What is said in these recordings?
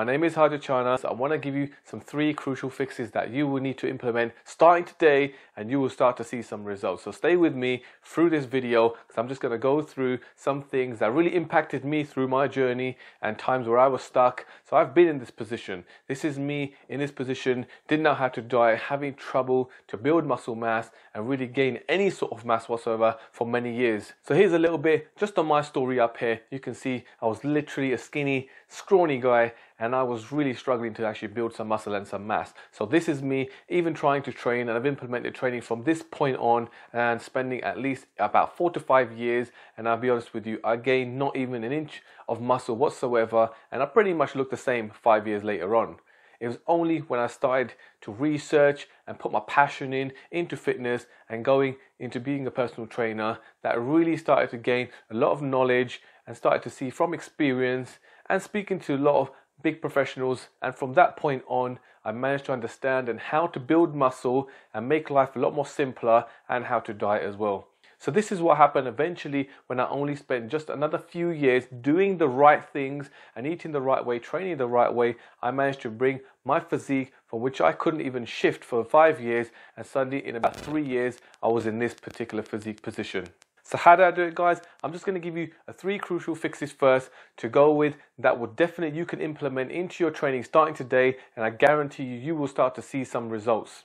My name is Harjit Chana. So I want to give you some three crucial fixes that you will need to implement starting today and you will start to see some results. So stay with me through this video because I'm just going to go through some things that really impacted me through my journey and times where I was stuck. So I've been in this position. This is me in this position, didn't know how to diet, having trouble to build muscle mass and really gain any sort of mass whatsoever for many years. So here's a little bit just on my story up here. You can see I was literally a skinny, scrawny guy and I was really struggling to actually build some muscle and some mass. So this is me even trying to train and I've implemented training from this point on and spending at least about four to five years and I'll be honest with you, I gained not even an inch of muscle whatsoever and I pretty much look the same five years later on. It was only when I started to research and put my passion in into fitness and going into being a personal trainer that I really started to gain a lot of knowledge and started to see from experience and speaking to a lot of big professionals and from that point on I managed to understand and how to build muscle and make life a lot more simpler and how to diet as well. So this is what happened eventually when I only spent just another few years doing the right things and eating the right way, training the right way, I managed to bring my physique from which I couldn't even shift for five years and suddenly in about three years I was in this particular physique position. So how do I do it guys? I'm just going to give you three crucial fixes first to go with that will definitely you can implement into your training starting today and I guarantee you you will start to see some results.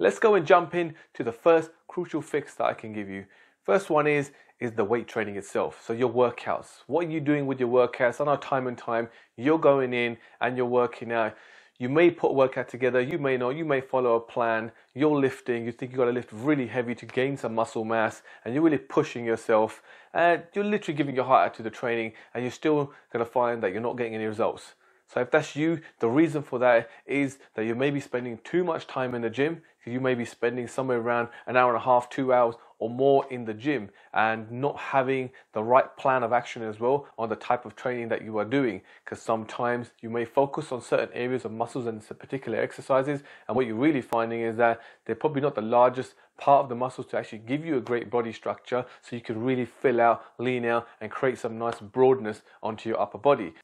Let's go and jump in to the first crucial fix that I can give you. First one is is the weight training itself. So your workouts. What are you doing with your workouts? I know time and time you're going in and you're working out. You may put a workout together, you may not, you may follow a plan, you're lifting, you think you've got to lift really heavy to gain some muscle mass, and you're really pushing yourself, and you're literally giving your heart out to the training, and you're still going to find that you're not getting any results. So if that's you, the reason for that is that you may be spending too much time in the gym. You may be spending somewhere around an hour and a half, two hours or more in the gym and not having the right plan of action as well on the type of training that you are doing. Because sometimes you may focus on certain areas of muscles and particular exercises and what you're really finding is that they're probably not the largest part of the muscles to actually give you a great body structure so you can really fill out, lean out and create some nice broadness onto your upper body.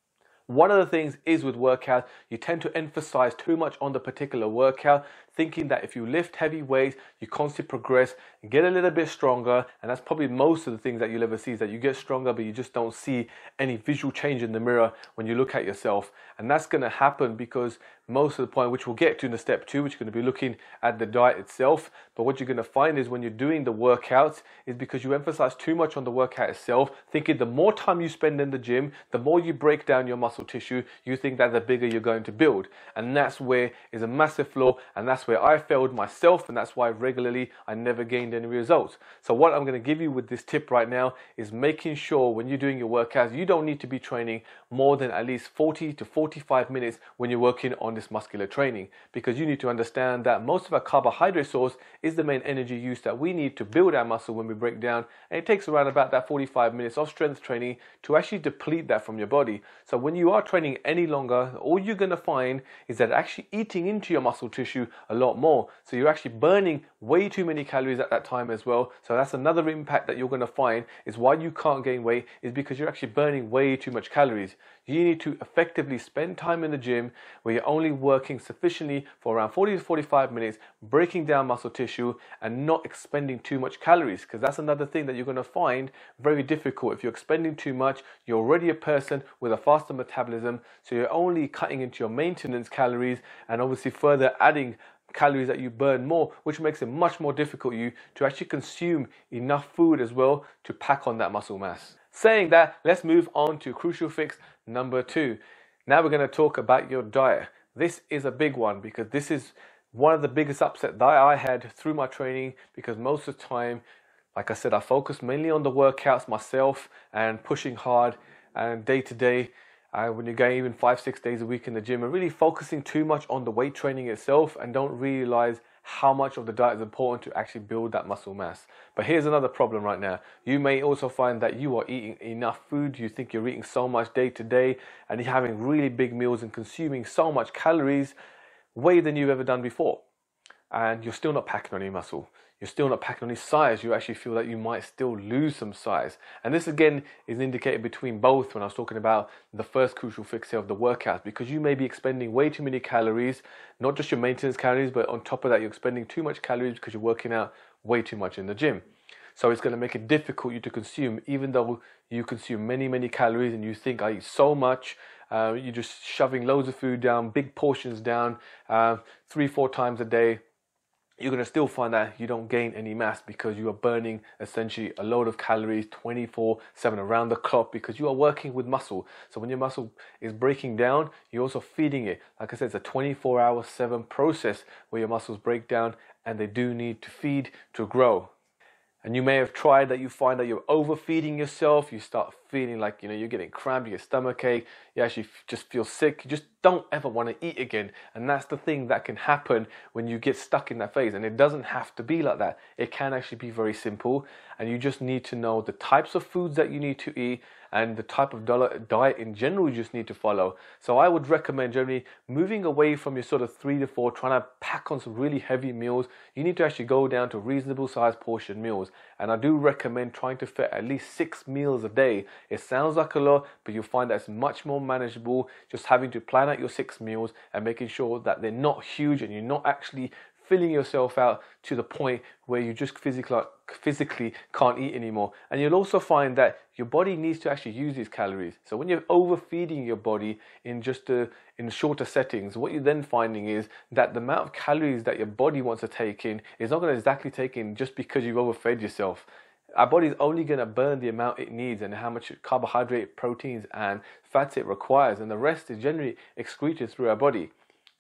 One of the things is with workout, you tend to emphasize too much on the particular workout, thinking that if you lift heavy weights, you constantly progress, get a little bit stronger, and that's probably most of the things that you'll ever see is that you get stronger, but you just don't see any visual change in the mirror when you look at yourself. And that's going to happen because most of the point, which we'll get to in the step two, which is going to be looking at the diet itself. But what you're going to find is when you're doing the workouts, is because you emphasize too much on the workout itself, thinking the more time you spend in the gym, the more you break down your muscle tissue, you think that the bigger you're going to build. And that's where is a massive flaw, and that's where I failed myself, and that's why regularly I never gained any results. So what I'm going to give you with this tip right now is making sure when you're doing your workouts, you don't need to be training more than at least 40 to 45 minutes when you're working on this muscular training because you need to understand that most of our carbohydrate source is the main energy use that we need to build our muscle when we break down. And it takes around about that 45 minutes of strength training to actually deplete that from your body. So when you are training any longer all you're going to find is that actually eating into your muscle tissue a lot more. So you're actually burning way too many calories at that time as well. So that's another impact that you're going to find is why you can't gain weight is because you're actually burning way too much calories. You need to effectively spend time in the gym where you're only working sufficiently for around 40 to 45 minutes, breaking down muscle tissue and not expending too much calories because that's another thing that you're going to find very difficult. If you're expending too much, you're already a person with a faster metabolism, so you're only cutting into your maintenance calories and obviously further adding calories that you burn more, which makes it much more difficult you to actually consume enough food as well to pack on that muscle mass. Saying that, let's move on to crucial fix number two. Now we're going to talk about your diet. This is a big one because this is one of the biggest upset that I had through my training because most of the time, like I said, I focus mainly on the workouts myself and pushing hard and day to day. Uh, when you're going even five, six days a week in the gym and really focusing too much on the weight training itself and don't realize how much of the diet is important to actually build that muscle mass. But here's another problem right now. You may also find that you are eating enough food, you think you're eating so much day to day, and you're having really big meals and consuming so much calories way than you've ever done before. And you're still not packing on any muscle. you're still not packing on any size. You actually feel that you might still lose some size. And this again is indicated between both when I was talking about the first crucial fix here of the workout because you may be expending way too many calories, not just your maintenance calories, but on top of that, you're expending too much calories because you're working out way too much in the gym. So it's going to make it difficult you to consume, even though you consume many, many calories and you think I eat so much. Uh, you're just shoving loads of food down, big portions down, uh, three, four times a day. You're going to still find that you don't gain any mass because you are burning essentially a load of calories 24 7 around the clock because you are working with muscle. So when your muscle is breaking down, you're also feeding it. Like I said, it's a 24 hour 7 process where your muscles break down and they do need to feed to grow and you may have tried that you find that you're overfeeding yourself you start feeling like you know you're getting cramp you get stomach ache you actually just feel sick you just don't ever want to eat again. And that's the thing that can happen when you get stuck in that phase. And it doesn't have to be like that. It can actually be very simple. And you just need to know the types of foods that you need to eat and the type of diet in general you just need to follow. So I would recommend generally moving away from your sort of three to four, trying to pack on some really heavy meals. You need to actually go down to reasonable sized portion meals. And I do recommend trying to fit at least six meals a day. It sounds like a lot, but you'll find that it's much more manageable just having to plan out your six meals and making sure that they're not huge and you're not actually filling yourself out to the point where you just physically physically can't eat anymore. And you'll also find that your body needs to actually use these calories. So when you're overfeeding your body in just a, in shorter settings, what you're then finding is that the amount of calories that your body wants to take in is not going to exactly take in just because you've overfed yourself. Our body is only going to burn the amount it needs and how much carbohydrate, proteins, and fats it requires, and the rest is generally excreted through our body.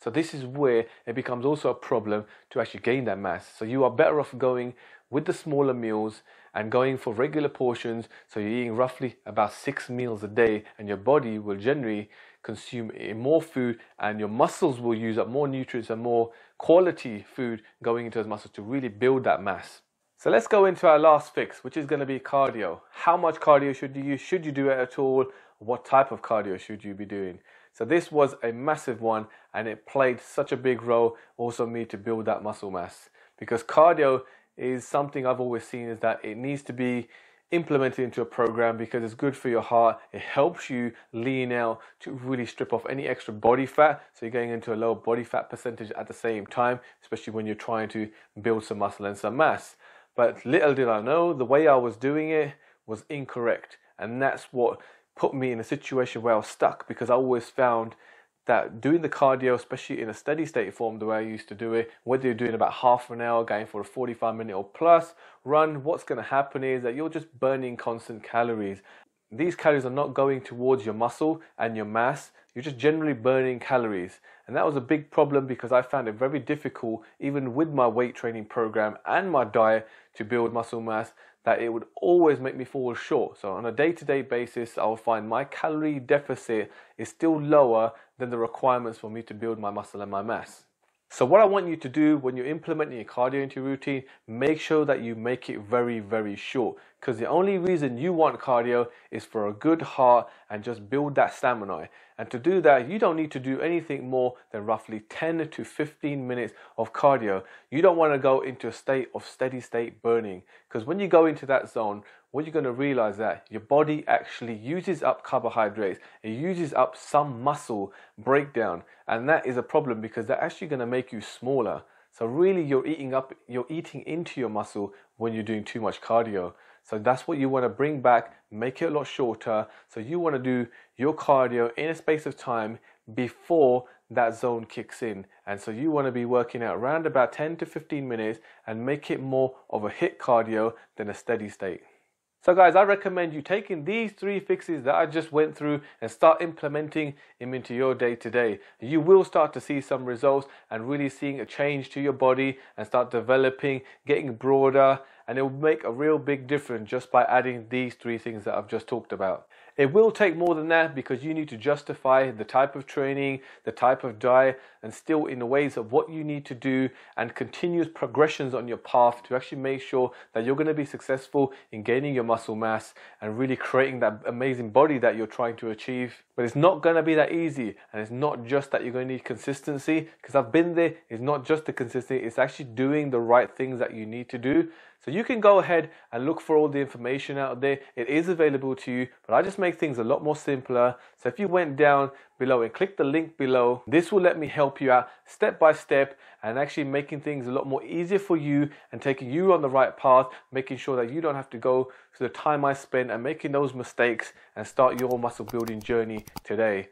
So this is where it becomes also a problem to actually gain that mass. So you are better off going with the smaller meals and going for regular portions. So you're eating roughly about six meals a day and your body will generally consume more food and your muscles will use up more nutrients and more quality food going into those muscles to really build that mass. So let's go into our last fix, which is going to be cardio. How much cardio should you use? Should you do it at all? What type of cardio should you be doing? So this was a massive one and it played such a big role also me to build that muscle mass because cardio is something I've always seen is that it needs to be implemented into a program because it's good for your heart. It helps you lean out to really strip off any extra body fat. So you're getting into a low body fat percentage at the same time, especially when you're trying to build some muscle and some mass. But little did I know, the way I was doing it was incorrect. And that's what put me in a situation where I was stuck because I always found that doing the cardio, especially in a steady state form, the way I used to do it, whether you're doing about half an hour, going for a 45 minute or plus run, what's going to happen is that you're just burning constant calories. These calories are not going towards your muscle and your mass, you're just generally burning calories. And that was a big problem because I found it very difficult, even with my weight training program and my diet, to build muscle mass that it would always make me fall short. So on a day-to-day basis, I'll find my calorie deficit is still lower than the requirements for me to build my muscle and my mass. So what I want you to do when you're implementing your cardio into your routine, make sure that you make it very, very short. Because the only reason you want cardio is for a good heart and just build that stamina. And to do that, you don't need to do anything more than roughly 10 to 15 minutes of cardio. You don't want to go into a state of steady state burning. Because when you go into that zone, what you're going to realize that your body actually uses up carbohydrates it uses up some muscle breakdown and that is a problem because they're actually going to make you smaller so really you're eating up you're eating into your muscle when you're doing too much cardio so that's what you want to bring back make it a lot shorter. So you want to do your cardio in a space of time before that zone kicks in. And so you want to be working out around about 10 to 15 minutes and make it more of a HIIT cardio than a steady state so guys, I recommend you taking these three fixes that I just went through and start implementing them into your day to day. You will start to see some results and really seeing a change to your body and start developing, getting broader, and it will make a real big difference just by adding these three things that I've just talked about. It will take more than that because you need to justify the type of training, the type of diet, and still in the ways of what you need to do and continuous progressions on your path to actually make sure that you're going to be successful in gaining your muscle mass and really creating that amazing body that you're trying to achieve. But it's not going to be that easy, and it's not just that you're going to need consistency because I've been there. It's not just the consistency, it's actually doing the right things that you need to do. So you can go ahead and look for all the information out there. It is available to you, but I just make things a lot more simpler. So if you went down below and click the link below, this will let me help you out step by step and actually making things a lot more easier for you and taking you on the right path, making sure that you don't have to go through the time I spent and making those mistakes and start your muscle building journey today.